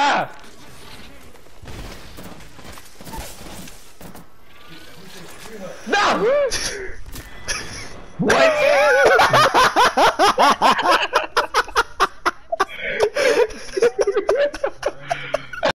Ah! No! what?